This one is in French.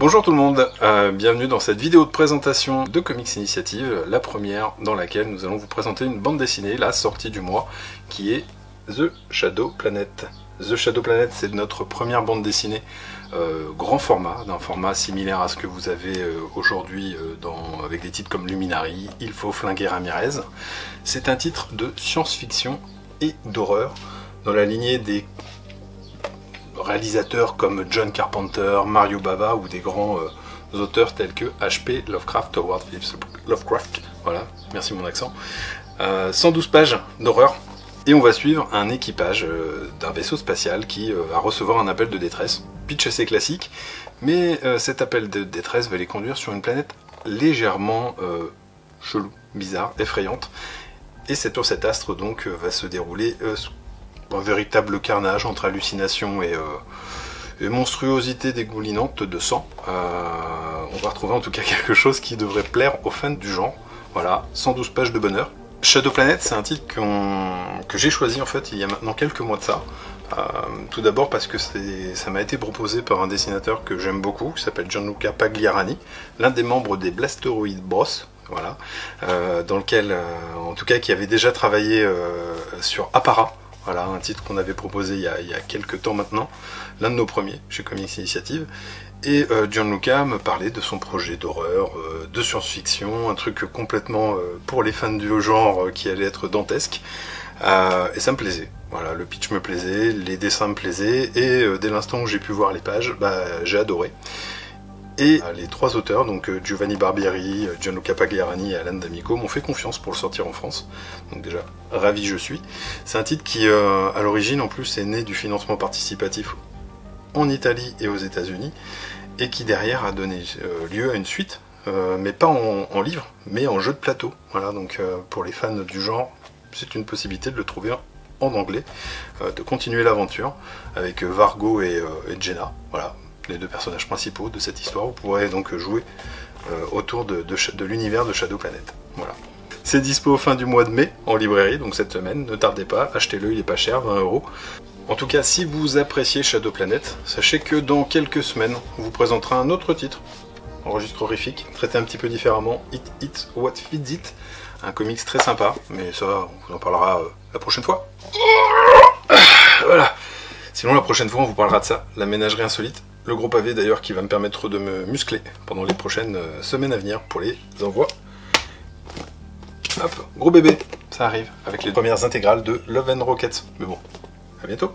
Bonjour tout le monde, euh, bienvenue dans cette vidéo de présentation de Comics Initiative, la première dans laquelle nous allons vous présenter une bande dessinée, la sortie du mois, qui est The Shadow Planet. The Shadow Planet, c'est notre première bande dessinée euh, grand format, d'un format similaire à ce que vous avez euh, aujourd'hui avec des titres comme Luminary, Il faut flinguer Ramirez. C'est un titre de science-fiction et d'horreur, dans la lignée des réalisateurs comme John Carpenter, Mario Bava ou des grands auteurs tels que H.P. Lovecraft, Howard Phillips Lovecraft. Voilà, merci mon accent. 112 pages d'horreur, et on va suivre un équipage euh, d'un vaisseau spatial qui euh, va recevoir un appel de détresse. Pitch assez classique, mais euh, cet appel de détresse va les conduire sur une planète légèrement chelou, bizarre, effrayante. Et c'est sur cet astre donc va se dérouler un véritable carnage entre hallucination et, et monstruosité dégoulinante de sang. on va retrouver en tout cas quelque chose qui devrait plaire aux fans du genre. Voilà, 112 pages de bonheur. Shadow Planet, c'est un titre que j'ai choisi en fait il y a maintenant quelques mois de ça. Euh, tout d'abord parce que ça m'a été proposé par un dessinateur que j'aime beaucoup, qui s'appelle Gianluca Pagliarani, l'un des membres des Blasteroid Bros, voilà, euh, dans lequel, euh, en tout cas, qui avait déjà travaillé sur Appara, voilà, un titre qu'on avait proposé il y, a, quelques temps maintenant, l'un de nos premiers chez Comics Initiative. Et euh, Gianluca me parlait de son projet d'horreur, euh, de science-fiction, un truc complètement euh, pour les fans du genre qui allait être dantesque. et ça me plaisait. Voilà, le pitch me plaisait, les dessins me plaisaient, et dès l'instant où j'ai pu voir les pages, bah, j'ai adoré. Et les trois auteurs, donc Giovanni Barbieri, Gianluca Pagliarani et Alan D'Amico, m'ont fait confiance pour le sortir en France. Donc déjà, ravi je suis. C'est un titre qui, à l'origine, en plus, est né du financement participatif en Italie et aux États-Unis, et qui derrière a donné euh, lieu à une suite, euh, mais pas en, livre, mais en jeu de plateau. Voilà, donc euh, pour les fans du genre, c'est une possibilité de le trouver en anglais, de continuer l'aventure avec Vargo et, Jenna, voilà, les deux personnages principaux de cette histoire. Vous pourrez donc jouer autour de, de l'univers de Shadow Planet. Voilà. C'est dispo fin du mois de mai en librairie, donc cette semaine, ne tardez pas, achetez-le, il est pas cher, 20 euros. En tout cas, si vous appréciez Shadow Planet, sachez que dans quelques semaines, on vous présentera un autre titre, enregistre horrifique, traité un petit peu différemment, It It What Feeds It, un comics très sympa, mais ça, on vous en parlera euh, la prochaine fois. Voilà. Sinon, la prochaine fois, on vous parlera de ça, la ménagerie insolite, le gros pavé d'ailleurs qui va me permettre de me muscler pendant les prochaines euh, semaines à venir pour les envois. Hop, gros bébé, ça arrive, avec les premières intégrales de Love and Rockets. Mais bon, à bientôt